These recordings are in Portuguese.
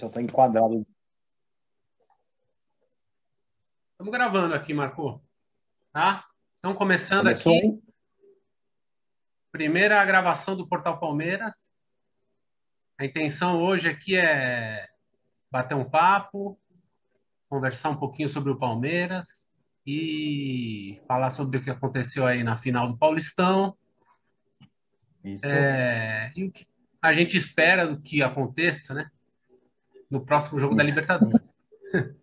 Se eu estou enquadrado. Estamos gravando aqui, Marco. Tá? Estamos começando Começou, aqui. Primeira gravação do Portal Palmeiras. A intenção hoje aqui é bater um papo, conversar um pouquinho sobre o Palmeiras e falar sobre o que aconteceu aí na final do Paulistão. Isso. É, e o que a gente espera do que aconteça, né? No próximo jogo da Isso. Libertadores.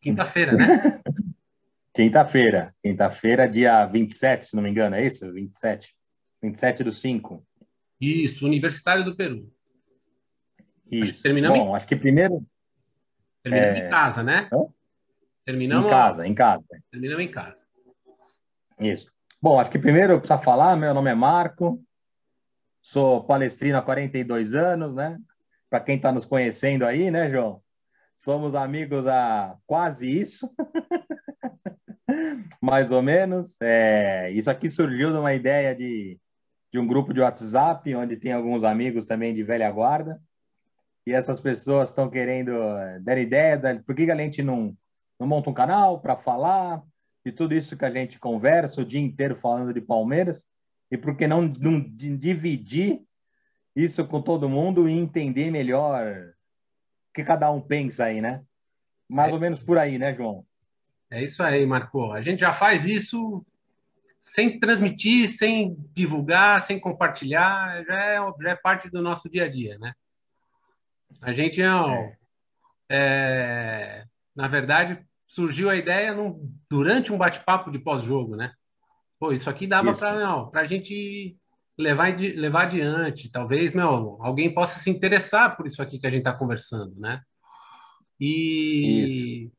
Quinta-feira, né? Quinta-feira. Quinta-feira, dia 27, se não me engano, é isso? 27. 27 do 5. Isso, Universitário do Peru. Isso. terminamos Bom, acho que primeiro Terminamos É. em casa, né? Hã? Terminamos, em casa, em casa. terminamos em casa. Isso. Bom, acho que primeiro precisa falar, meu nome é Marco, sou palestrino há 42 anos, né? Para quem está nos conhecendo aí, né, João? Somos amigos há quase isso, mais ou menos. É, isso aqui surgiu de uma ideia de, de um grupo de WhatsApp, onde tem alguns amigos também de velha guarda, e essas pessoas estão querendo eh, dar ideia de por que a gente não, não monta um canal para falar, de tudo isso que a gente conversa o dia inteiro falando de Palmeiras e por que não, não di- dividir isso com todo mundo e entender melhor o que cada um pensa aí, né? Mais ou menos por aí, né, João? É isso aí, Marco. A gente já faz isso sem transmitir, sem divulgar, sem compartilhar, já é, já é parte do nosso dia a dia, né? A gente não. É. é, na verdade, surgiu a ideia num- durante um bate-papo de pós-jogo, né? Pô, isso aqui dava Isso. para a gente levar, levar adiante. Talvez, meu, alguém possa se interessar por isso aqui que a gente está conversando, né? E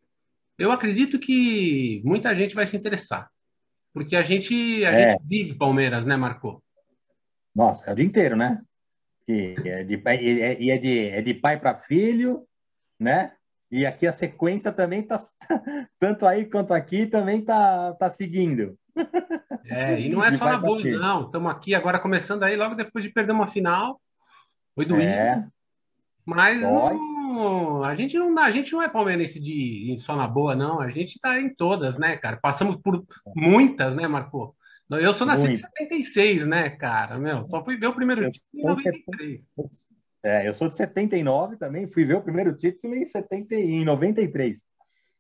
eu acredito que muita gente vai se interessar, porque a gente, a É. gente vive Palmeiras, né, Marco? Nossa, é o dia inteiro, né? Que é de pai, e é, e é de, é de pai para filho, né? E aqui a sequência também tá tanto aí quanto aqui também tá, tá seguindo. É, e não é De só na boa, não. Estamos aqui agora começando aí, logo depois de perder uma final. Foi doído, É, mas não- a gente não, a gente não é palmeirense de só na boa, não. A gente tá em todas, né, cara? Passamos por muitas, né, Marco? Eu sou nascido em Muito. 76, né, cara? Meu, só fui ver o primeiro Eu título em sou 93. é, eu sou de 79 também, fui ver o primeiro título em, 70, e- em 93.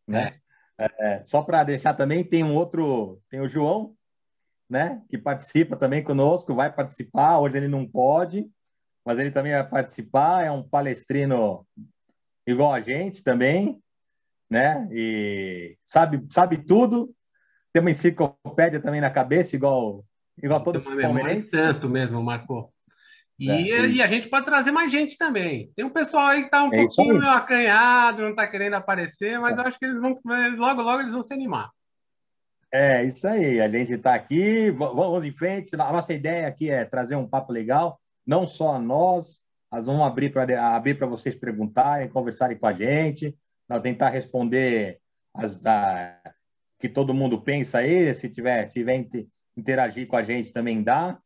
Né? É, só para deixar também, tem um outro, tem o João, né? Que participa também conosco, vai participar. Hoje ele não pode, mas ele também vai participar. É um palestrino igual a gente também, né? E sabe, sabe tudo. Tem uma enciclopédia também na cabeça, igual, igual todo Tem uma memória tanto mesmo, Marco. E, É, e a gente pode trazer mais gente também. Tem um pessoal aí que tá um É pouquinho acanhado, não tá querendo aparecer, mas eu acho que eles vão, logo, logo eles vão se animar. É isso aí, a gente está aqui, vamos em frente. A nossa ideia aqui é trazer um papo legal, não só nós, nós vamos abrir para abrir para vocês perguntarem, conversarem com a gente, nós tentar responder as que todo mundo pensa aí, se tiver, tiver inter- interagir com a gente também dá.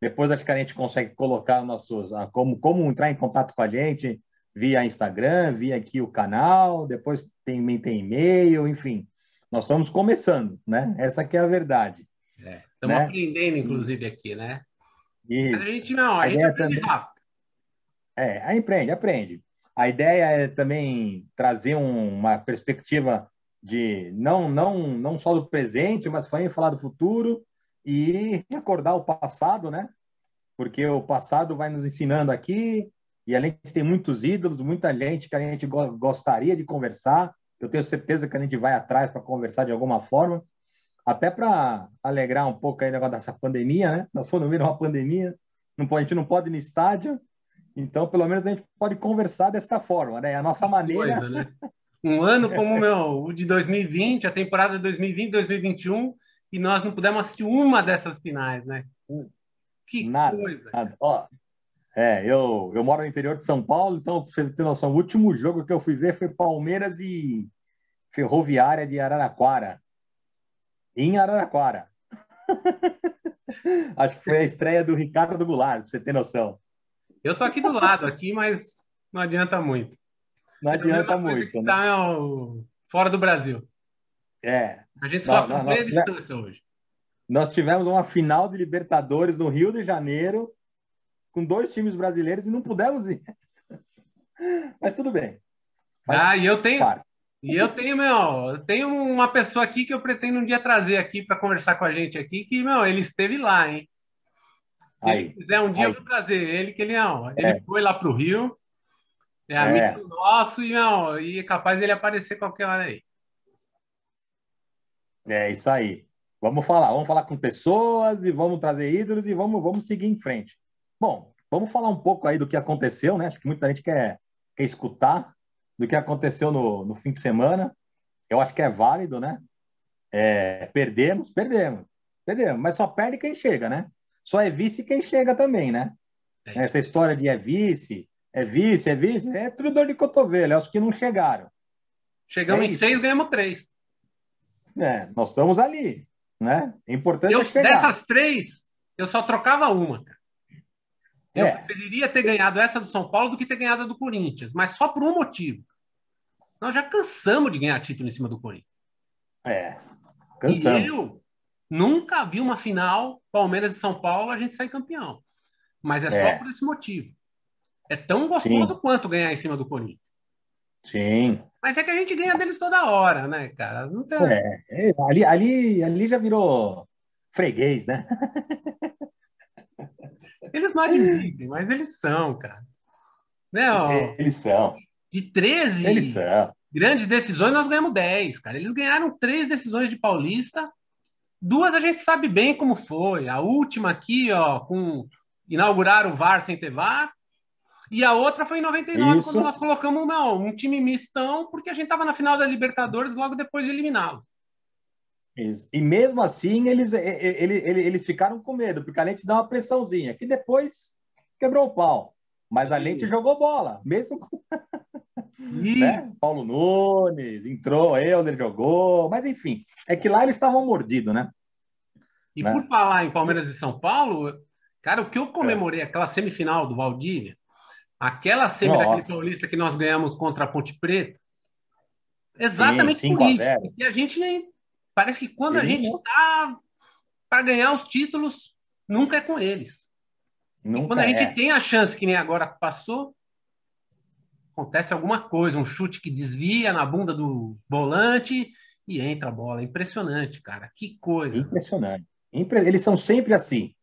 Depois acho que a gente consegue colocar nossos como como entrar em contato com a gente via Instagram, via aqui o canal, depois tem tem e-mail, enfim. Nós estamos começando, né? Essa que é a verdade. Estamos Né? aprendendo, inclusive, aqui, né? Isso. A gente não, a A gente aprende também- rápido. É, aí aprende, aprende. A ideia é também trazer um- uma perspectiva de não, não, não só do presente, mas também falar do futuro e recordar o passado, né? Porque o passado vai nos ensinando aqui e a gente tem muitos ídolos, muita gente que a gente go- gostaria de conversar. Eu tenho certeza que a gente vai atrás para conversar de alguma forma, até para alegrar um pouco aí o negócio dessa pandemia, né? Nós fomos ver uma pandemia, não pode, a gente não pode ir no estádio, então pelo menos a gente pode conversar desta forma, né? A nossa maneira. Coisa, né? Um ano como meu, o de 2020, a temporada de 2020, 2021, e nós não pudemos assistir uma dessas finais, né? Que Nada, coisa. nada. Ó, É, eu, eu moro no interior de São Paulo, então, pra você ter noção, o último jogo que eu fui ver foi Palmeiras e Ferroviária de Araraquara. Em Araraquara. Acho que foi a estreia do Ricardo Goulart, pra você ter noção. Eu tô aqui do lado, aqui, mas não adianta muito. Não adianta muito. Que tá fora do Brasil. É. A gente só acompanha a distância hoje. Nós tivemos uma final de Libertadores no Rio de Janeiro, com dois times brasileiros, e não pudemos ir. Mas tudo bem. Ah, e eu tenho. Parte. E eu tenho, meu, eu tenho uma pessoa aqui que eu pretendo um dia trazer aqui para conversar com a gente aqui, que, meu, ele esteve lá, hein? Se aí, ele quiser um dia, aí. eu vou trazer ele, que ele, não, ele é. foi lá para o Rio, é amigo é. nosso, e, não, e é capaz dele aparecer qualquer hora aí. É isso aí. Vamos falar, vamos falar com pessoas e vamos trazer ídolos e vamos, vamos seguir em frente. Bom, vamos falar um pouco aí do que aconteceu, né? Acho que muita gente quer, quer escutar do que aconteceu no, no fim de semana. Eu acho que é válido, né? É, perdemos, perdemos, perdemos, mas só perde quem chega, né? Só é vice quem chega também, né? É. Essa história de é vice, é vice, é vice, é tudo dor de cotovelo, é os que não chegaram. Chegamos é em seis, ganhamos três. É, nós estamos ali né? É importante eu, chegar. Dessas três, eu só trocava uma. Eu é. preferiria ter ganhado essa do São Paulo do que ter ganhado a do Corinthians, mas só por um motivo. Nós já cansamos de ganhar título em cima do Corinthians. É, cansamos. E eu nunca vi uma final Palmeiras e São Paulo a gente sair campeão. Mas é, é. só por esse motivo. É tão gostoso Sim. quanto ganhar em cima do Corinthians. Sim. Mas é que a gente ganha deles toda hora, né, cara? Não tem... é, é ali, ali, ali já virou freguês, né? Eles não admitem, mas eles são, cara. Né, ó, eles são. De 13 eles são. grandes decisões, nós ganhamos 10, cara. Eles ganharam três decisões de Paulista. Duas a gente sabe bem como foi. A última aqui, ó, com inaugurar o VAR sem ter VAR. E a outra foi em 99, Isso. quando nós colocamos não, um time mistão, porque a gente estava na final da Libertadores logo depois de eliminá-los. Isso. E mesmo assim, eles, eles, eles ficaram com medo, porque a gente dá uma pressãozinha, que depois quebrou o pau. Mas a gente jogou bola, mesmo com. né? Paulo Nunes entrou, Euler jogou, mas enfim, é que lá eles estavam mordidos, né? E né? por falar em Palmeiras e São Paulo, cara, o que eu comemorei, aquela semifinal do Valdívia, Aquela semi daquele paulista que nós ganhamos contra a Ponte Preta, exatamente Sim, por isso. E a gente nem. Parece que quando Ele a gente está para ganhar os títulos, nunca é com eles. Nunca e quando a gente é. tem a chance, que nem agora passou, acontece alguma coisa, um chute que desvia na bunda do volante e entra a bola. Impressionante, cara. Que coisa. Impressionante. Eles são sempre assim.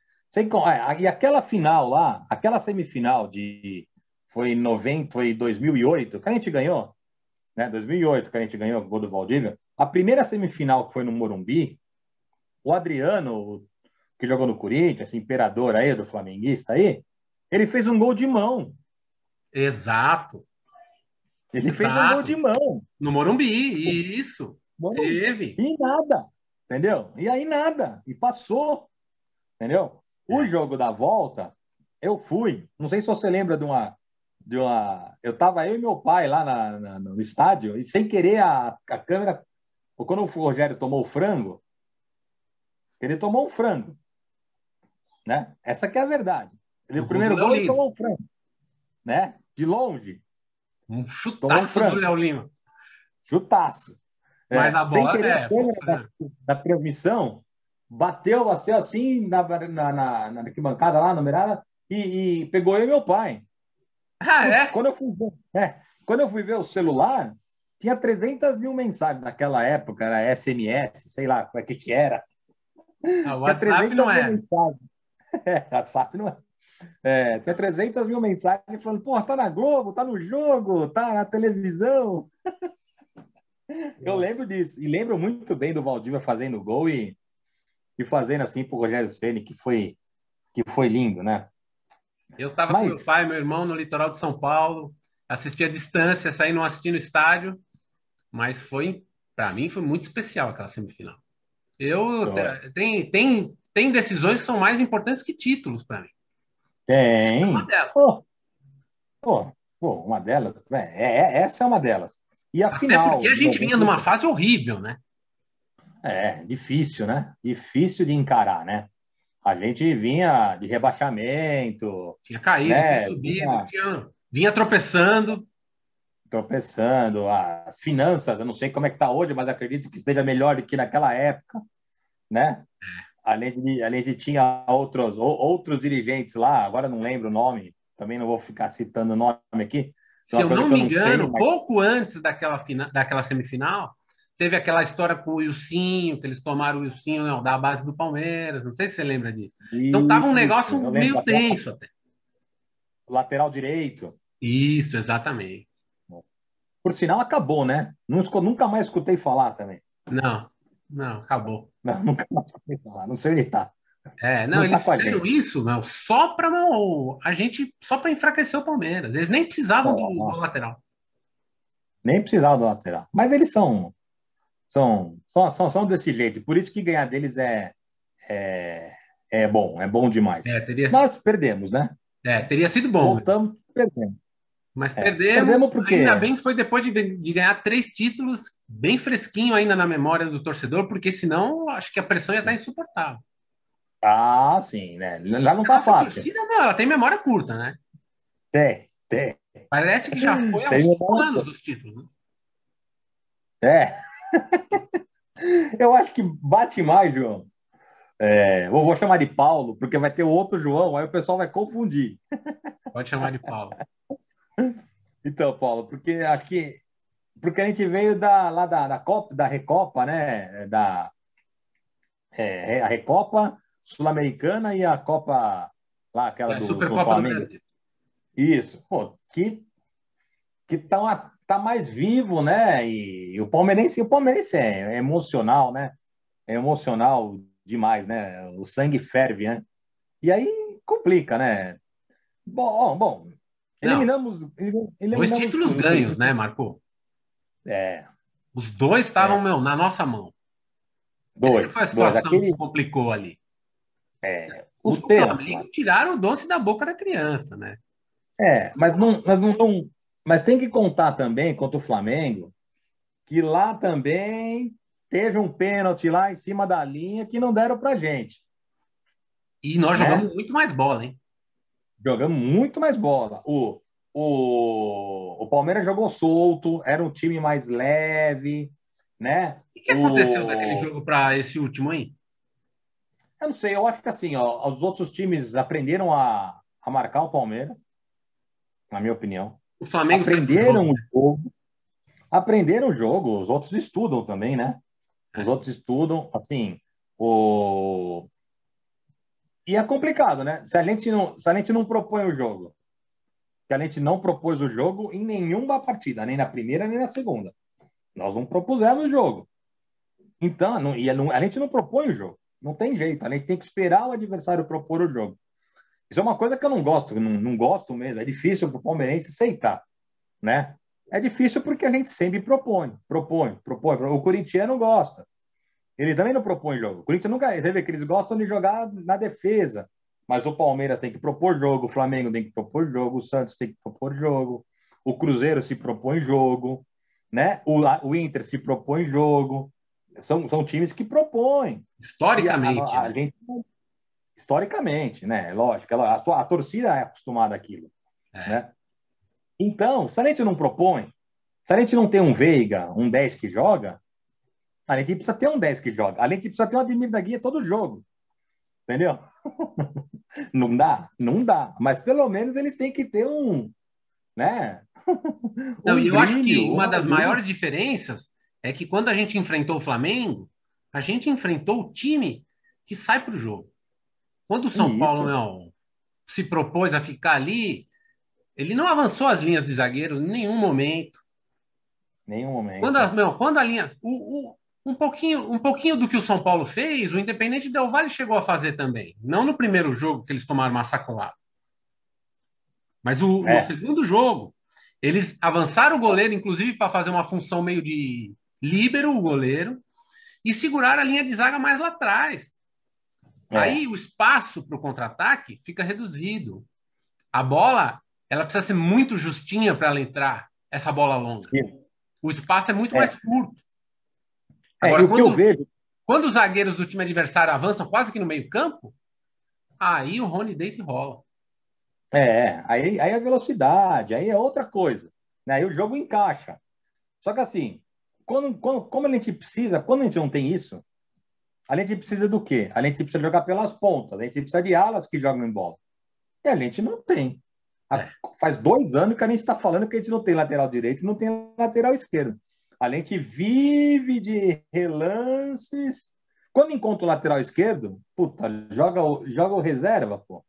E aquela final lá, aquela semifinal de foi em 90, foi 2008, que a gente ganhou, né? 2008 que a gente ganhou o gol do Valdívia. A primeira semifinal que foi no Morumbi, o Adriano, que jogou no Corinthians, esse imperador aí do flamenguista aí, ele fez um gol de mão. Exato. Ele Exato. fez um gol de mão. No Morumbi, isso. Morumbi. Teve. E nada, entendeu? E aí nada. E passou, entendeu? O é. jogo da volta, eu fui. Não sei se você lembra de uma, de uma. Eu tava eu e meu pai lá na, na, no estádio, e sem querer a, a câmera. Quando o Rogério tomou o frango, ele tomou um frango. Né? Essa que é a verdade. Ele, o primeiro gol ele tomou um frango. Né? De longe. Um chutaço um frango. do Léo Lima. Chutaço. É, Mas é, a bola sem querer, é, a câmera da, da, transmissão bateu assim, assim na, na, na, na arquibancada lá, numerada, e, e pegou eu e meu pai. Ah, é? Quando eu, fui, é, quando eu fui ver o celular, tinha 300 mil mensagens naquela época, era SMS, sei lá o que, que era. Ah, o WhatsApp não é. É, WhatsApp não é. é. Tinha 300 mil mensagens falando, pô, tá na Globo, tá no jogo, tá na televisão. Eu lembro disso. E lembro muito bem do Valdívia fazendo gol e, e fazendo assim pro Rogério Ceni que foi, que foi lindo, né? Eu estava Mas... com meu pai, meu irmão, no litoral de São Paulo, assisti à distância, saí não assisti no estádio, mas foi, para mim, foi muito especial aquela semifinal. Eu tem, tem, tem decisões que são mais importantes que títulos para mim. Tem. Uma delas. Pô, pô, pô, uma delas. É, é- essa é uma delas. E a Até final. porque a gente vinha numa fase horrível, né? É, difícil, né? Difícil de encarar, né? A gente vinha de rebaixamento, Tinha caído, Né, tinha subido, vinha- vinha tropeçando. tropeçando, as finanças, eu não sei como é que está hoje, mas acredito que esteja melhor do que naquela época, né? Além de, além de tinha outros, ou- outros dirigentes lá, agora não lembro o nome, também não vou ficar citando o nome aqui. Se eu não me não sei, engano, mas- pouco antes daquela, daquela semifinal, teve aquela história com o Wilsinho, que eles tomaram o Wilsinho não, da base do Palmeiras. Não sei se você lembra disso. Então tava um Isso, negócio lembro meio daquela- tenso até. Lateral direito. Isso, exatamente. Por sinal, acabou, né? Não Nunca mais escutei falar também. Não, não, acabou. Não, nunca mais escutei falar. Não sei onde está. É, não, Não tá eles a fizeram isso, meu, só para a gente, só para enfraquecer o Palmeiras. Eles nem precisavam do, do lateral. Nem precisava do lateral. Mas eles são são, são, são, são desse jeito. Por isso que ganhar deles é, é, é bom, é bom demais. É, teria, Mas perdemos, né? é, teria sido bom. né? Voltamos, perdemos. Mas É, perdemos, perdemos porque- ainda bem que foi depois de, de ganhar três títulos, bem fresquinho ainda na memória do torcedor, porque senão acho que a pressão ia estar insuportável. Ah, sim, né? Lá não tá fácil. torcida, meu, ela tem memória curta, né? Tem, tem. Parece que já foi há uns anos os títulos. né? É. Eu acho que bate mais, João. É, vou, vou chamar de Paulo, porque vai ter outro João, aí o pessoal vai confundir. Pode chamar de Paulo. Então, Paulo, porque acho que porque a gente veio da, lá da, da Copa, da Recopa, né? Da é, a Recopa Sul-Americana e a Copa lá, aquela É do, do Flamengo. Isso, pô, que que tá, tá mais vivo, né? E, o palmeirense, o palmeirense é, é emocional, né? É emocional demais, né? O sangue ferve, né? E aí complica, né? Bom, bom, eliminamos, eliminamos Dois títulos ganhos, né, Marco? É, Os dois estavam, meu, na nossa mão. dois, Essa foi a dois. situação Aquele, que complicou ali. é, Os os pênaltis, tiraram o doce da boca da criança, né? É, mas não, mas não, não- mas tem que contar também contra o Flamengo que lá também teve um pênalti lá em cima da linha que não deram pra gente. E nós Né? jogamos muito mais bola, hein? Jogamos muito mais bola. O, o, o Palmeiras jogou solto, era um time mais leve, né? O que, que aconteceu O- daquele jogo para esse último, hein? Eu não sei, eu acho que assim, ó, os outros times aprenderam a, a marcar o Palmeiras, na minha opinião. O Flamengo tá aprenderam o jogo, aprenderam o jogo, os outros estudam também, né? Os outros estudam, assim, o... E é complicado, né? Se a gente não, se a gente não propõe o jogo, se a gente não propôs o jogo em nenhuma partida, nem na primeira, nem na segunda. Nós não propusemos o jogo. Então, não, e a a gente não propõe o jogo. Não tem jeito, a gente tem que esperar o adversário propor o jogo. Isso é uma coisa que eu não gosto, não, não gosto mesmo. É difícil para o palmeirense aceitar, né? É difícil porque a gente sempre propõe, propõe, propõe. O corintiano gosta. Ele também não propõe jogo. O Corinthians nunca. Você vê que eles gostam de jogar na defesa. Mas o Palmeiras tem que propor jogo, o Flamengo tem que propor jogo, o Santos tem que propor jogo, o Cruzeiro se propõe jogo, né? O, o Inter se propõe jogo. São, são times que propõem. historicamente. A- a- a né? gente- historicamente, né? Lógico, ela- a, to- a torcida é acostumada àquilo, É. né? Então, se a gente não propõe, se a gente não tem um Veiga, um 10 que joga, a gente precisa ter um 10 que joga. A gente precisa ter um Ademir da Guia todo jogo. Entendeu? Não dá? Não dá. Mas pelo menos eles têm que ter um, né? Não, Um eu acho que brilho, uma das maiores diferenças é que quando a gente enfrentou o Flamengo, a gente enfrentou o time que sai para o jogo. Quando o São Isso. Paulo não se propôs a ficar ali, ele não avançou as linhas de zagueiro em nenhum momento. Nenhum momento. Quando a, meu, quando a linha. O, o- um, pouquinho, um pouquinho do que o São Paulo fez, o Independente Del Valle chegou a fazer também. Não no primeiro jogo que eles tomaram uma sacolada. Mas o, É. no segundo jogo, eles avançaram o goleiro, inclusive para fazer uma função meio de líbero, o goleiro, e seguraram a linha de zaga mais lá atrás. É. Aí o espaço para o contra-ataque fica reduzido. A bola, ela precisa ser muito justinha para ela entrar, essa bola longa. Sim. O espaço é muito é. mais curto. Agora, é, quando, que eu vejo... quando os zagueiros do time adversário avançam quase que no meio campo, aí o Rony deita e rola. É, aí, aí a velocidade, aí é outra coisa. Né? Aí o jogo encaixa. Só que assim, quando, quando, como a gente precisa, quando a gente não tem isso, a gente precisa do quê? A gente precisa jogar pelas pontas, a gente precisa de alas que jogam em bola. E a gente não tem. É. Faz dois anos que a gente está falando que a gente não tem lateral direito e não tem lateral esquerdo. A gente vive de relances. Quando encontra o lateral esquerdo, puta, joga o, joga o reserva, pô.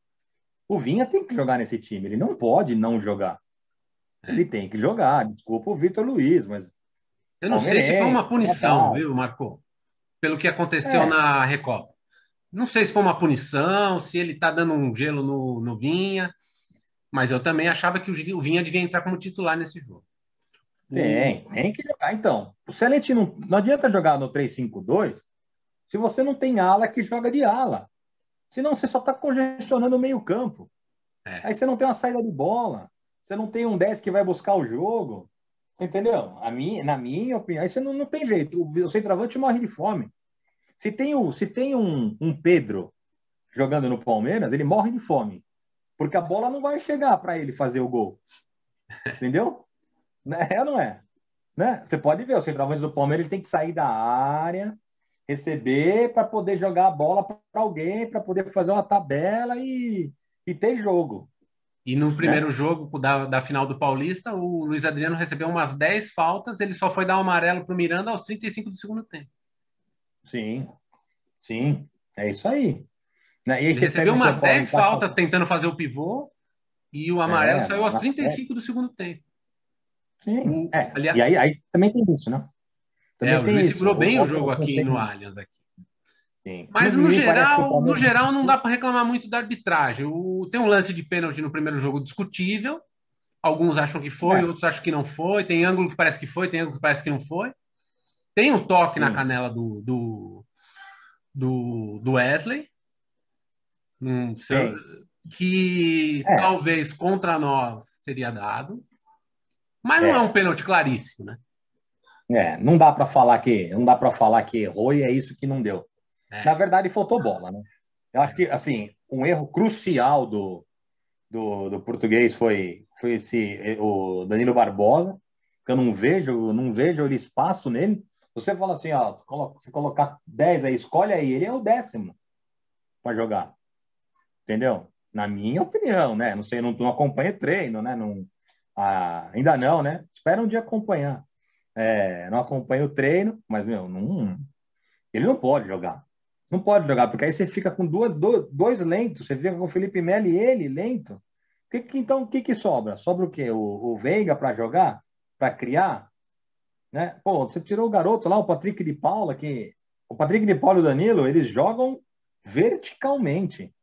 O Vinha tem que jogar nesse time, ele não pode não jogar. É. Ele tem que jogar. Desculpa o Vitor Luiz, mas. Eu não sei se foi uma punição, viu, Marco? Pelo que aconteceu é. na Recopa. Não sei se foi uma punição, se ele tá dando um gelo no, no Vinha, mas eu também achava que o Vinha devia entrar como titular nesse jogo. Tem, tem que jogar. Então, o Celente não, não adianta jogar no 3-5-2 se você não tem ala que joga de ala. Senão você só está congestionando o meio-campo. É. Aí você não tem uma saída de bola. Você não tem um 10 que vai buscar o jogo. Entendeu? A minha, na minha opinião, você não, não tem jeito. O, o centroavante morre de fome. Se tem, o, se tem um, um Pedro jogando no Palmeiras, ele morre de fome. Porque a bola não vai chegar para ele fazer o gol. Entendeu? Né? É ou não é? Né? Você pode ver, o centroavante do Palmeiras ele tem que sair da área, receber para poder jogar a bola para alguém, para poder fazer uma tabela e, e ter jogo. E no primeiro né? jogo da, da final do Paulista, o Luiz Adriano recebeu umas 10 faltas, ele só foi dar um amarelo para o Miranda aos 35 do segundo tempo. Sim, sim, é isso aí. Né? E aí ele recebeu umas 10 faltas tentando fazer o pivô e o amarelo é, saiu aos 35 é. do segundo tempo. Sim. É, aliás, e aí, aí, também tem isso, né? Também é, o juiz segurou bem o, o jogo aqui no Allianz. Aqui. Sim. Mas no geral, no geral não dá para reclamar muito da arbitragem. O, tem um lance de pênalti no primeiro jogo discutível. Alguns acham que foi, é. outros acham que não foi. Tem ângulo que parece que foi, tem ângulo que parece que não foi. Tem um toque Sim. na canela do, do, do, do Wesley. Hum, que é. talvez contra nós seria dado. Mas é. não é um pênalti claríssimo, né? É, não dá para falar que não dá para falar que errou e é isso que não deu. É. Na verdade, faltou bola, né? Eu acho que assim um erro crucial do, do, do português foi foi esse o Danilo Barbosa, que eu não vejo não vejo ele espaço nele. Você fala assim, ó, você colocar 10 aí, escolhe aí, ele é o décimo para jogar. Entendeu? Na minha opinião, né? Não sei, não, não acompanho treino, né? Não, ah, ainda não, né? Espera um dia acompanhar. É, não acompanha o treino, mas, meu, não, ele não pode jogar. Não pode jogar, porque aí você fica com duas, dois, dois lentos, você fica com o Felipe Melo e ele lento. Que, que, então, o que, que sobra? Sobra o quê? O, o Veiga para jogar? Para criar? Né? Pô, você tirou o garoto lá, o Patrick de Paula, que. O Patrick de Paula e o Danilo, eles jogam verticalmente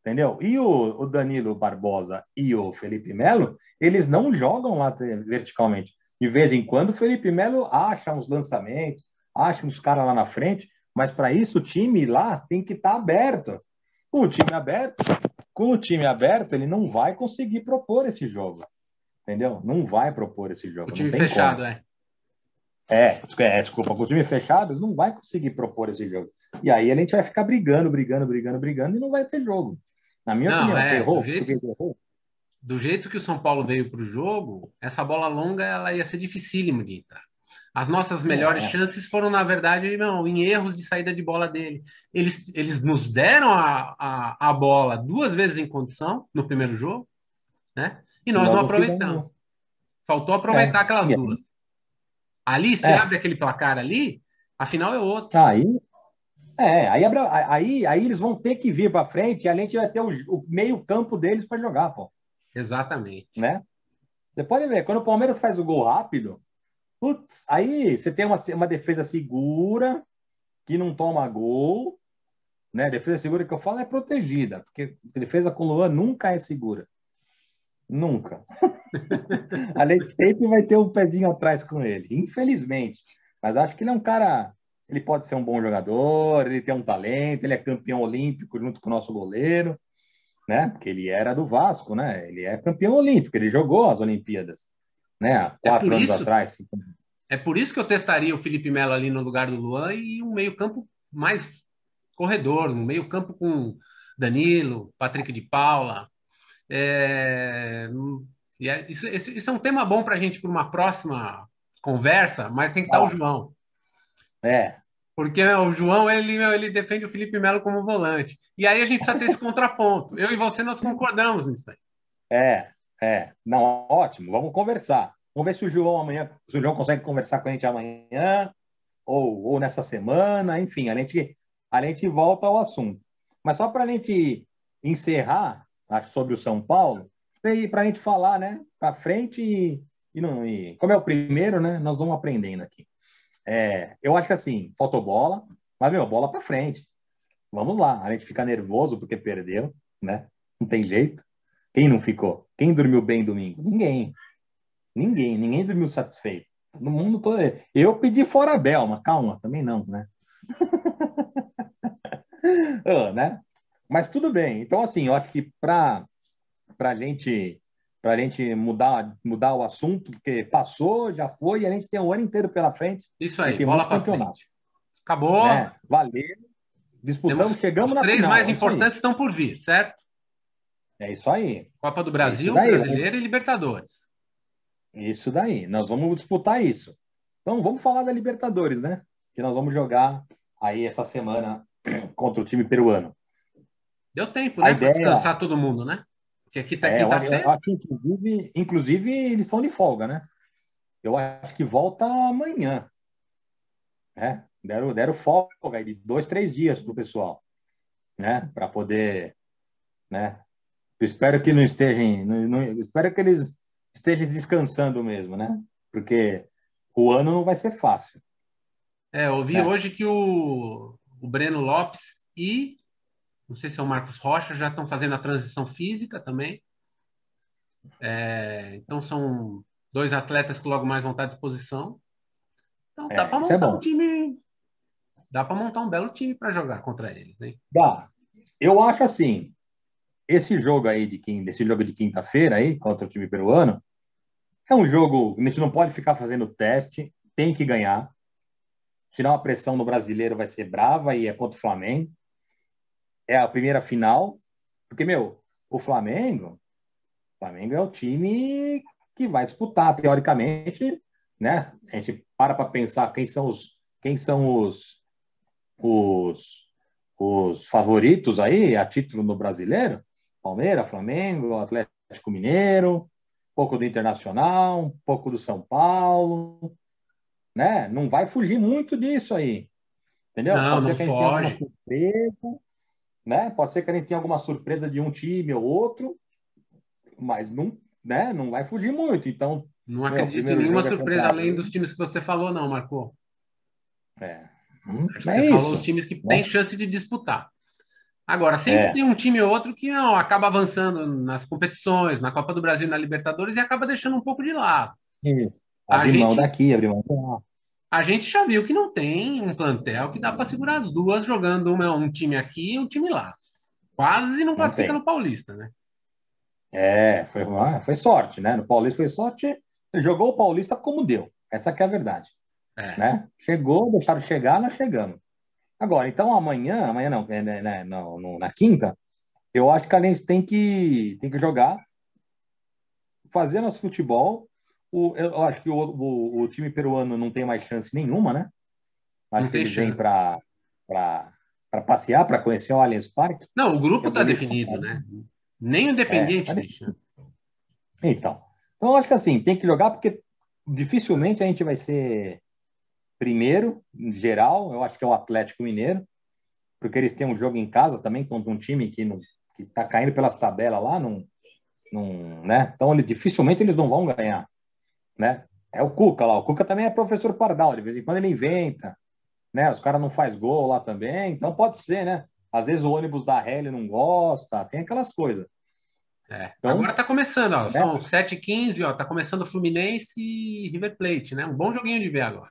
entendeu? E o, o, Danilo Barbosa e o Felipe Melo, eles não jogam lá verticalmente. De vez em quando o Felipe Melo acha uns lançamentos, acha uns caras lá na frente, mas para isso o time lá tem que estar tá aberto. Com o time aberto, com o time aberto, ele não vai conseguir propor esse jogo. Entendeu? Não vai propor esse jogo. O time fechado, como. é. É, é, desculpa, com o time fechado, não vai conseguir propor esse jogo. E aí a gente vai ficar brigando, brigando, brigando, brigando e não vai ter jogo. Na minha não, opinião, é, errou, do jeito, errou. Do jeito que o São Paulo veio para o jogo, essa bola longa ela ia ser dificílima de entrar. As nossas melhores é. chances foram, na verdade, não, em erros de saída de bola dele. Eles, eles nos deram a, a, a bola duas vezes em condição no primeiro jogo, né? E nós Logo não aproveitamos. Faltou aproveitar é. aquelas duas. Ali, se é. abre aquele placar ali, a final é outra. Aí, é, aí, aí, aí eles vão ter que vir para frente e a gente vai ter o, o meio campo deles para jogar, pô. Exatamente. Né? Você pode ver, quando o Palmeiras faz o gol rápido, putz, aí você tem uma, uma defesa segura, que não toma gol, né? Defesa segura que eu falo é protegida, porque defesa com Luan nunca é segura. Nunca. a gente sempre vai ter um pezinho atrás com ele, infelizmente. Mas acho que ele é um cara ele pode ser um bom jogador, ele tem um talento, ele é campeão olímpico junto com o nosso goleiro, né? Porque ele era do Vasco, né? Ele é campeão olímpico, ele jogou as Olimpíadas, né? Há É quatro por anos isso- atrás. cinco- É por isso que eu testaria o Felipe Melo ali no lugar do Luan e um meio-campo mais corredor, um meio-campo com Danilo, Patrick de Paula. É, e é- isso, isso é um tema bom para a gente para uma próxima conversa, mas tem que estar o João. É, Porque o João, ele, ele defende o Felipe Melo como volante. E aí a gente precisa ter esse contraponto. Eu e você, nós concordamos nisso aí. é, é. Não, ótimo, vamos conversar. Vamos ver se o João amanhã, se o João consegue conversar com a gente amanhã, ou, ou nessa semana, enfim, a gente, a gente volta ao assunto. Mas só para a gente encerrar sobre o São Paulo, para a gente falar, né, para frente e, e, não, e como é o primeiro, né, nós vamos aprendendo aqui. É, eu acho que assim, faltou bola, mas, meu, bola para frente. Vamos lá, a gente fica nervoso porque perdeu, né? Não tem jeito. Quem não ficou? Quem dormiu bem domingo? Ninguém. Ninguém, ninguém dormiu satisfeito. Todo mundo todo... Eu pedi fora a Bel, mas calma, também não, né? Ah, né? Mas tudo bem. Então, assim, eu acho que para a gente, pra gente mudar, mudar o assunto, porque passou, já foi, e a gente tem um ano inteiro pela frente. Isso aí, Tem bola para campeonato. frente. Acabou. Né? Valeu. Disputamos, Temos chegamos Os na três final. mais é importantes estão por vir, certo? É isso aí. Copa do Brasil, Isso daí, Brasileira e Libertadores. Isso daí. Nós vamos disputar isso. Então, vamos falar da Libertadores, né? Que nós vamos jogar aí essa semana contra o time peruano. Deu tempo, A né? Ideia- descansar todo mundo, né? Porque aqui tá É, quinta-feira. inclusive, inclusive, eles estão de folga, né? Eu acho que volta amanhã. Né? Deram, deram folga de dois, três dias pro pessoal, né? Para poder, né? Espero que não estejam, não, não- espero que eles estejam descansando mesmo, né? Porque o ano não vai ser fácil. É, eu ouvi É. hoje que o, o Breno Lopes e não sei se é o Marcos Rocha já estão fazendo a transição física também. É, então são dois atletas que logo mais vão estar à disposição. Então dá É, para é montar um time, dá para montar um belo time para jogar contra eles, hein? Dá. Eu acho assim, esse jogo aí de quinta, desse jogo de quinta-feira aí contra o time peruano é um jogo, a gente não pode ficar fazendo teste, tem que ganhar. Senão a pressão no brasileiro vai ser brava e é contra o Flamengo. É a primeira final, porque meu, o Flamengo, o Flamengo é o time que vai disputar teoricamente, né? A gente para para pensar quem são os quem são os os os favoritos aí a título no brasileiro, Palmeiras, Flamengo, Atlético Mineiro, um pouco do Internacional, um pouco do São Paulo, né? Não vai fugir muito disso aí, entendeu? Não, Pode ser que a gente tenha alguma foge. surpresa, né? Pode ser que a gente tenha alguma surpresa de um time ou outro, mas não, né? Não vai fugir muito. Então, Não acredito em nenhuma é surpresa contra- além dos times que você falou, não, Marco. é, hum, é isso. falou os times que têm chance de disputar. Agora, sempre É. tem um time ou outro que não acaba avançando nas competições, na Copa do Brasil, e na Libertadores e acaba deixando um pouco de lado. Isso. A Abrir mão gente- daqui, abrir mão lá. A gente já viu que não tem um plantel que dá para segurar as duas jogando uma- um time aqui e um time lá. Quase não classifica tem. no Paulista, né? É, foi, foi sorte, né? No Paulista foi sorte. Jogou o Paulista como deu. Essa que é a verdade, É. né? Chegou, deixaram chegar, nós chegamos. Agora, então amanhã, amanhã não, é, né, né, no- no- na quinta, eu acho que a gente tem que, tem que jogar, fazer nosso futebol. O, eu acho que o, o, o time peruano não tem mais chance nenhuma, né? Acho Não que vêm chance. para passear, para conhecer o Allianz Parque. Não, o grupo É está bonito, definido, né? né? Nem o Independiente É, tá. Então, então eu acho que assim, tem que jogar porque dificilmente a gente vai ser primeiro, em geral, eu acho que é o Atlético Mineiro, porque eles têm um jogo em casa também contra um time que não que tá caindo pelas tabelas lá, não, não, né? Então, ele, dificilmente eles não vão ganhar, né? É o Cuca lá, o Cuca também é professor Pardal, de vez em quando ele inventa, né? Os caras não faz gol lá também, então pode ser, né? Às vezes o ônibus da ele não gosta, tem aquelas coisas. É. Então- Agora tá começando, ó. É. São 7h15, ó. Tá começando Fluminense e River Plate, né? Um bom joguinho de ver agora.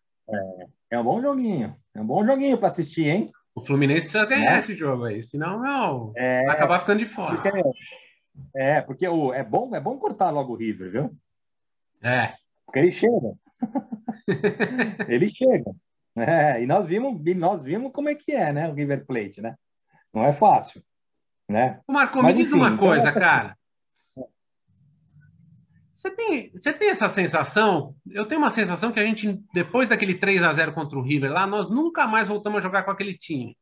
É um bom joguinho. É um bom joguinho para assistir, hein? O Fluminense precisa ganhar né? esse jogo aí, senão não, é, vai acabar ficando de fora. Porque, é, porque o, é, bom, é bom cortar logo o River, viu? É. Porque ele chega. ele chega. É, e nós vimos, nós vimos como é que é, né? O River Plate, né? Não é fácil, né? Marco, me diz uma então, coisa, então... cara. Você tem, você tem essa sensação? Eu tenho uma sensação que a gente, depois daquele 3 a 0 contra o River lá, nós nunca mais voltamos a jogar com aquele time.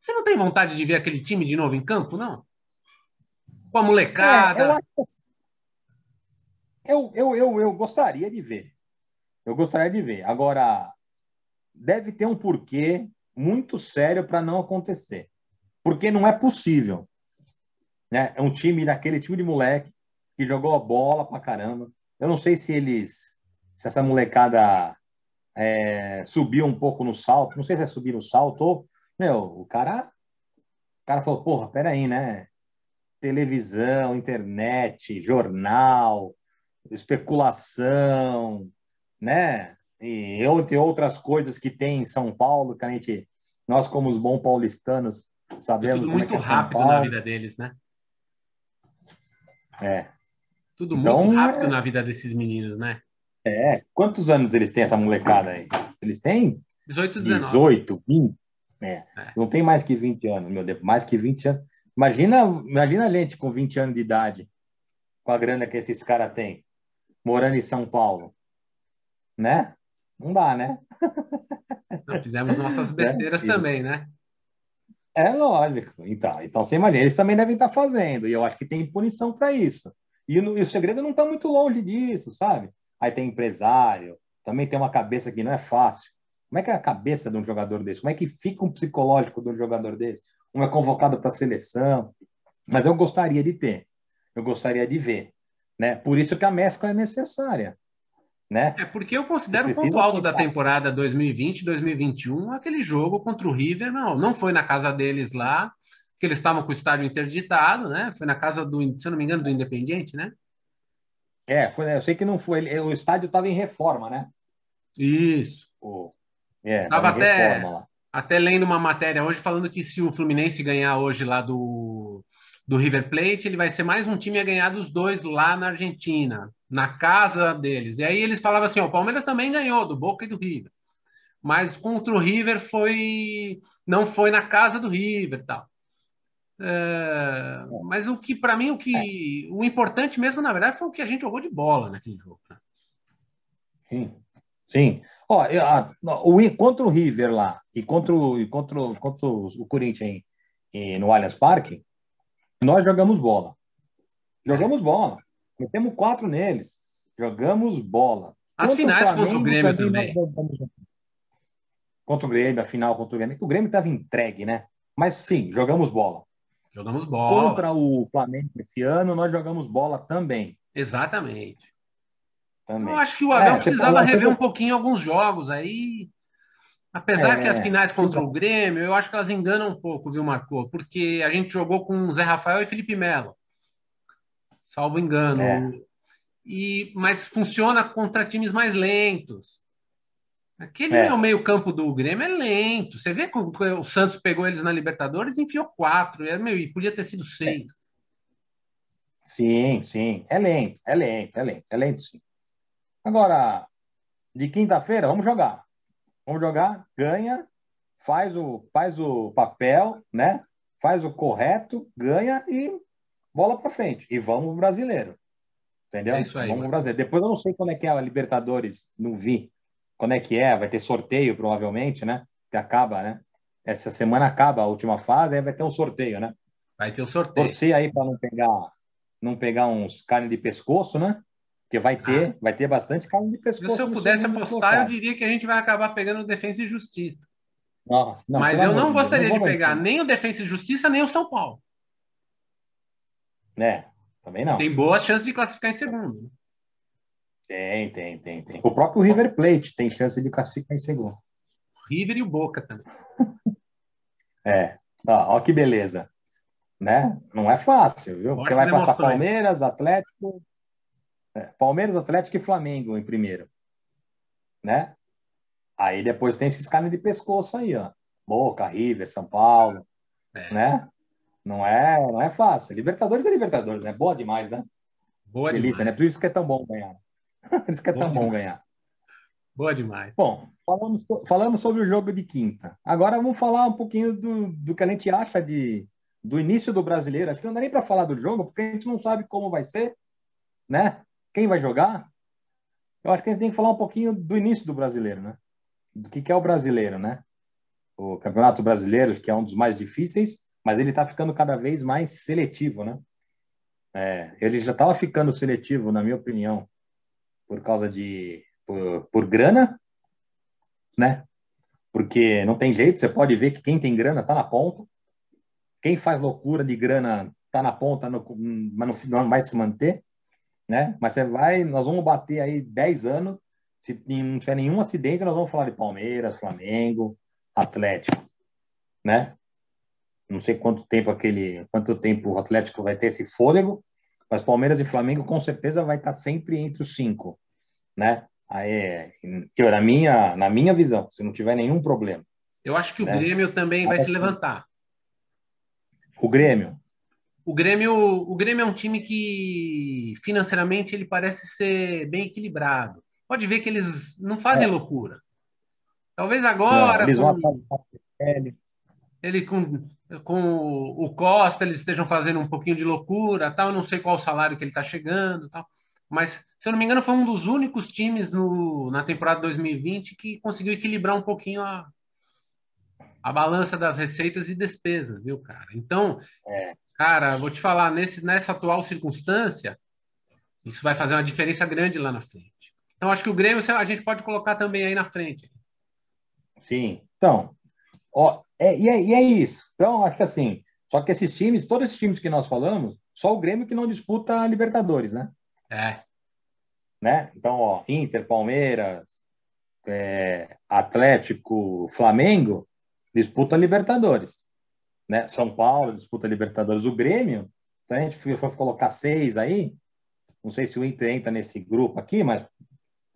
Você não tem vontade de ver aquele time de novo em campo, não? Com a molecada? É, eu, eu, eu, eu gostaria de ver. Eu gostaria de ver. Agora, deve ter um porquê muito sério para não acontecer. Porque não é possível. Né? É um time daquele time de moleque que jogou a bola pra caramba. Eu não sei se eles, se essa molecada é, subiu um pouco no salto, não sei se é subir no salto ou, meu, o cara, o cara falou, porra, peraí, né? Televisão, internet, jornal, especulação, né? E entre outras coisas que tem em São Paulo, que a gente, nós como os bons paulistanos, sabemos. Tudo muito é, é rápido na vida deles, né? É. Tudo então, muito rápido é... na vida desses meninos, né? É. Quantos anos eles têm, essa molecada aí? Eles têm 18, 19. 18 20. É. é. Não tem mais que 20 anos, meu Deus. Mais que 20 anos. Imagina, imagina a gente com 20 anos de idade, com a grana que esses caras têm, morando em São Paulo. Né? Não dá, né? Não, fizemos nossas besteiras é, também, né? É lógico. Então, então você imagina, eles também devem estar fazendo, e eu acho que tem punição para isso. E, no, e o segredo não está muito longe disso, sabe? Aí tem empresário, também tem uma cabeça que não é fácil. Como é que é a cabeça de um jogador desse? Como é que fica um psicológico de um jogador desse? Um é convocado para a seleção. Mas eu gostaria de ter, eu gostaria de ver. Né? Por isso que a mescla é necessária. Né? É porque eu considero o ponto alto da temporada 2020-2021 aquele jogo contra o River. Não, não foi na casa deles lá, que eles estavam com o estádio interditado, né? Foi na casa do, se eu não me engano, do Independiente, né? É, foi, eu sei que não foi. O estádio estava em reforma, né? Isso. O, é, tava até, até lendo uma matéria hoje falando que se o Fluminense ganhar hoje lá do, do River Plate, ele vai ser mais um time a ganhar dos dois lá na Argentina, na casa deles. E aí eles falavam assim: ó, o Palmeiras também ganhou do Boca e do River, mas contra o River foi não foi na casa do River, tal. É, mas o que, para mim, o que o importante mesmo, na verdade, foi o que a gente jogou de bola naquele jogo. Né? Sim, sim. Ó, a, o, contra o River lá e contra o, contra, contra o Corinthians em, no Allianz Parque, nós jogamos bola. Jogamos bola. Metemos quatro neles. Jogamos bola. As contra finais o contra o Grêmio também. também. Contra o Grêmio, a final contra o Grêmio. O Grêmio estava entregue, né? Mas sim, jogamos bola. Jogamos bola. Contra o Flamengo esse ano, nós jogamos bola também. Exatamente. Também. Eu acho que o Abel é, precisava rever um pouquinho alguns jogos aí. Apesar é, que as finais contra o Grêmio, eu acho que elas enganam um pouco, viu, Marco? Porque a gente jogou com Zé Rafael e Felipe Melo. Salvo engano. É. E, mas funciona contra times mais lentos. Aquele é. meio-campo do Grêmio é lento. Você vê que o Santos pegou eles na Libertadores e enfiou quatro. É, meu, e podia ter sido seis. Sim, sim. É lento, é lento, é lento, é lento, sim. Agora, de quinta-feira, vamos jogar. Vamos jogar, ganha, faz o, faz o papel, né? Faz o correto, ganha e bola para frente. E vamos brasileiro. Entendeu? É isso aí, vamos pro brasileiro. Depois eu não sei quando é que é a Libertadores, não vi quando é que é? Vai ter sorteio, provavelmente, né? Que acaba, né? Essa semana acaba a última fase, aí vai ter um sorteio, né? Vai ter o um sorteio. Torcer aí para não pegar, não pegar uns carne de pescoço, né? Porque vai ter, ah. vai ter bastante carne de pescoço. Se eu pudesse apostar, eu diria que a gente vai acabar pegando Defesa e Justiça. Nossa, não, Mas eu não gostaria não de pegar nem o Defesa e Justiça, nem o São Paulo. É, também não. Tem boas chances de classificar em segundo. Tem, tem, tem, tem. O próprio River Plate tem chance de classificar em segundo. River e o Boca também. é. Ó, ó, que beleza. Né? Não é fácil, viu? Porque vai passar Palmeiras, Atlético. É, Palmeiras, Atlético e Flamengo em primeiro. Né? Aí depois tem esses caras de pescoço aí, ó. Boca, River, São Paulo, é. né? Não é, não é fácil. Libertadores é Libertadores, né? Boa demais, né? Boa Delícia, demais. né? Por isso que é tão bom ganhar. Isso que é tão bom ganhar. Boa demais. Bom, falamos, falamos sobre o jogo de quinta. Agora vamos falar um pouquinho do, do que a gente acha de, do início do brasileiro. Acho que não dá nem para falar do jogo, porque a gente não sabe como vai ser, né? Quem vai jogar. Eu acho que a gente tem que falar um pouquinho do início do brasileiro, né? Do que, que é o brasileiro, né? O Campeonato Brasileiro, que é um dos mais difíceis, mas ele está ficando cada vez mais seletivo, né? É, ele já estava ficando seletivo, na minha opinião, por causa de por, por grana, né? Porque não tem jeito, você pode ver que quem tem grana está na ponta, quem faz loucura de grana está na ponta, no, mas no não vai se manter, né? Mas você vai, nós vamos bater aí 10 anos, se não tiver nenhum acidente, nós vamos falar de Palmeiras, Flamengo, Atlético, né? Não sei quanto tempo aquele, quanto tempo o Atlético vai ter esse fôlego, mas Palmeiras e Flamengo com certeza vai estar sempre entre os cinco, né? Aí, eu, na minha, na minha visão, se não tiver nenhum problema. Eu acho que o né? Grêmio também vai se levantar. O Grêmio. O Grêmio, o Grêmio é um time que financeiramente ele parece ser bem equilibrado. Pode ver que eles não fazem é. loucura. Talvez agora. Não, eles com, vão ele com, com o Costa eles estejam fazendo um pouquinho de loucura, tal. Eu não sei qual o salário que ele está chegando, tal. Mas se eu não me engano foi um dos únicos times no, na temporada 2020 que conseguiu equilibrar um pouquinho a, a balança das receitas e despesas, viu, cara? Então, é. cara, vou te falar, nesse, nessa atual circunstância, isso vai fazer uma diferença grande lá na frente. Então, acho que o Grêmio a gente pode colocar também aí na frente. Sim. Então, ó, é, e, é, e é isso. Então, acho que assim, só que esses times, todos esses times que nós falamos, só o Grêmio que não disputa a Libertadores, né? É. Né? Então, ó, Inter, Palmeiras, é, Atlético, Flamengo, disputa Libertadores. Né? São Paulo disputa Libertadores. O Grêmio, se a gente for colocar seis aí, não sei se o Inter entra nesse grupo aqui, mas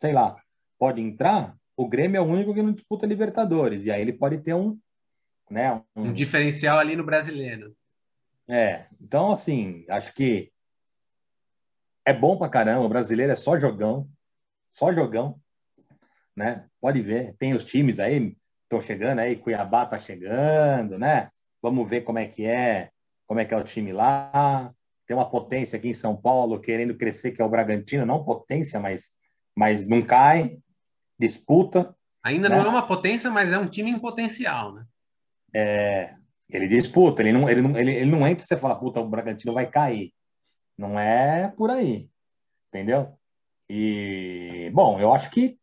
sei lá, pode entrar. O Grêmio é o único que não disputa Libertadores. E aí ele pode ter um. Né, um... um diferencial ali no brasileiro. É, então assim, acho que é bom pra caramba. O brasileiro é só jogão, só jogão, né? Pode ver, tem os times aí estão chegando aí, Cuiabá está chegando, né? Vamos ver como é que é, como é que é o time lá. Tem uma potência aqui em São Paulo querendo crescer, que é o Bragantino, não potência, mas, mas não cai, disputa. Ainda né? não é uma potência, mas é um time em potencial, né? É, ele disputa, ele não, ele não, ele, ele não entra e você fala, puta, o Bragantino vai cair. Não é por aí, entendeu? E, bom, eu acho que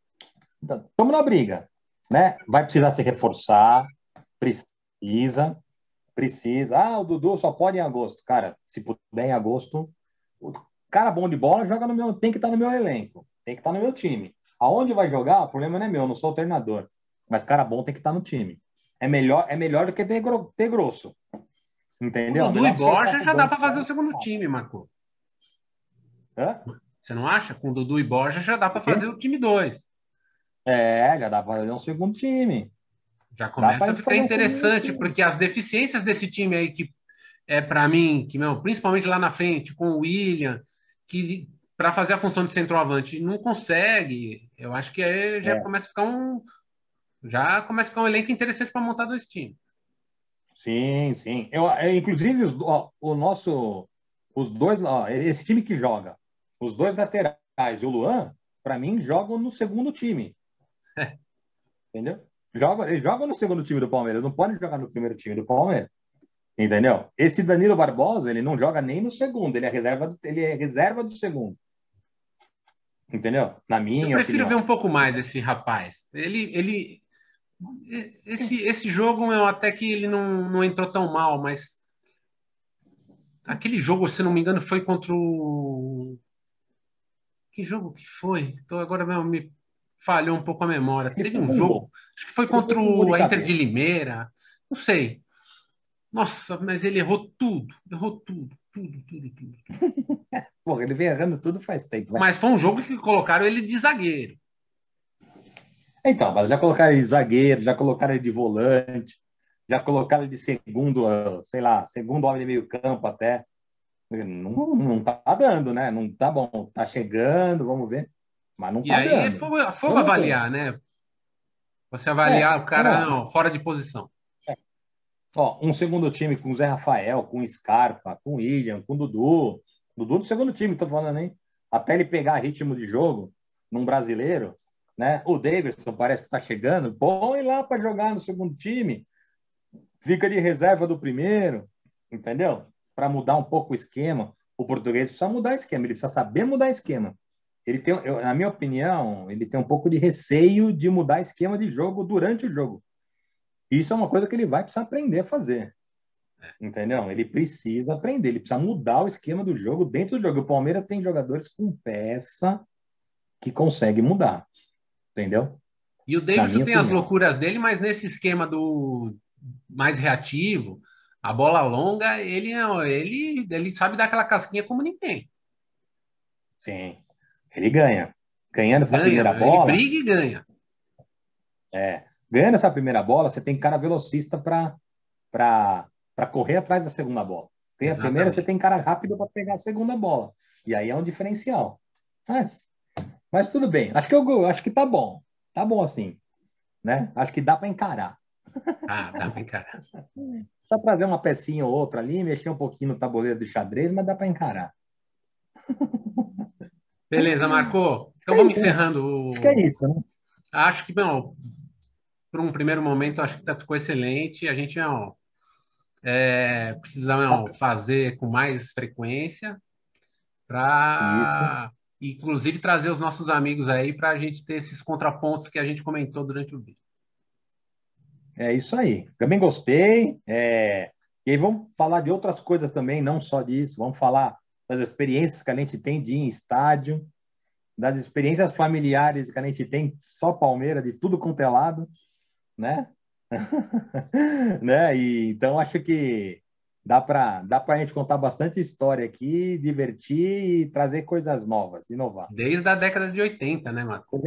estamos na briga né? Vai precisar se reforçar, precisa, precisa. Ah, o Dudu só pode em agosto. Cara, se puder em agosto, o cara bom de bola joga no meu, tem que estar no meu elenco, tem que estar no meu time. Aonde vai jogar, o problema não é meu, eu não sou o treinador. Mas cara bom tem que estar no time. É melhor, é melhor do que ter, ter grosso. Entendeu? O Dudu e Borja já dá para fazer o segundo time, Marco. Hã? Você não acha? Com o Dudu e Borja já dá para fazer o time 2. É, já dá para fazer um segundo time. Já começa a ficar interessante, um porque as deficiências desse time aí, que é para mim, que meu, principalmente lá na frente, com o William, que para fazer a função de centroavante não consegue, eu acho que aí já é. começa a ficar um. Já começa a ficar um elenco interessante para montar dois times. Sim, sim. Eu, é, inclusive, os, ó, o nosso. Os dois. Ó, esse time que joga, os dois laterais e o Luan, para mim, jogam no segundo time. Entendeu? Joga, ele joga no segundo time do Palmeiras, não pode jogar no primeiro time do Palmeiras. Entendeu? Esse Danilo Barbosa, ele não joga nem no segundo, ele é reserva do, ele é reserva do segundo. Entendeu? Na minha Eu prefiro opinião. ver um pouco mais esse rapaz. Ele, ele esse, esse jogo eu até que ele não, não entrou tão mal, mas aquele jogo, se não me engano, foi contra o que jogo que foi? Então agora mesmo me falhou um pouco a memória. Teve um jogo, acho que foi contra o Inter de Limeira, não sei. Nossa, mas ele errou tudo, errou tudo, tudo, tudo, tudo. Porra, ele vem errando tudo faz tempo. Né? Mas foi um jogo que colocaram ele de zagueiro. Então, mas já colocaram ele de zagueiro, já colocaram ele de volante, já colocar ele de segundo, sei lá, segundo homem de meio campo até. Não, não tá dando, né? Não tá bom. Tá chegando, vamos ver. Mas não e tá aí, dando. Fogo avaliar, né? Você avaliar É, o cara não. não, fora de posição. Ó, um segundo time com Zé Rafael, com Scarpa, com William, com Dudu. Dudu do segundo time, tô falando, hein? Até ele pegar ritmo de jogo num brasileiro, né? O Davidson parece que tá chegando. Põe lá para jogar no segundo time. Fica de reserva do primeiro, entendeu? Para mudar um pouco o esquema. O português precisa mudar esquema, ele precisa saber mudar esquema. Ele tem, eu, na minha opinião, ele tem um pouco de receio de mudar esquema de jogo durante o jogo. Isso é uma coisa que ele vai precisar aprender a fazer. Entendeu? Ele precisa aprender, ele precisa mudar o esquema do jogo dentro do jogo. O Palmeiras tem jogadores com peça que consegue mudar. Entendeu? E o Davidson minha tem as opinião. loucuras dele, mas nesse esquema do mais reativo, a bola longa, ele, é- ele, ele sabe dar aquela casquinha como ninguém. Sim. Ele ganha. Ganhando essa Ganha, primeira ele bola, briga e ganha. é, ganhando essa primeira bola, você tem cara velocista para para correr atrás da segunda bola. Tem a Exatamente. primeira, você tem cara rápido para pegar a segunda bola. E aí é um diferencial. Mas, mas tudo bem. Acho que eu acho que tá bom. Tá bom assim, né? Acho que dá para encarar. Ah, tá bem, cara. Só trazer uma pecinha ou outra ali, mexer um pouquinho no tabuleiro do xadrez, mas dá para encarar. Beleza, Marco. Então É vamos isso, encerrando o. Acho que é isso, né? Acho que, não, por um primeiro momento, acho que tá, ficou excelente. A gente não, é, precisa não, fazer com mais frequência para, inclusive, trazer os nossos amigos aí para a gente ter esses contrapontos que a gente comentou durante o vídeo. É isso aí. Também gostei. É, E aí vamos falar de outras coisas também, não só disso. Vamos falar das experiências que a gente tem de ir em estádio, das experiências familiares que a gente tem só Palmeira, de tudo quanto é lado, né? né? E, então acho que dá para dá a gente contar bastante história aqui, divertir e trazer coisas novas, inovar. Desde a década de 80, né, Marco?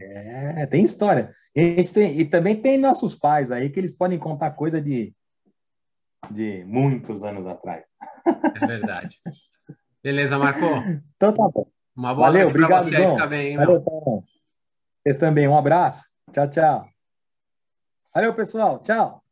É, tem história. E, tem, e também tem nossos pais aí que eles podem contar coisa de, de muitos anos atrás. É verdade. Beleza, Marco? Então tá bom. Uma boa Valeu, obrigado, você João. bem, hein? Valeu, Tom. Vocês também. Um abraço. Tchau, tchau. Valeu, pessoal. Tchau.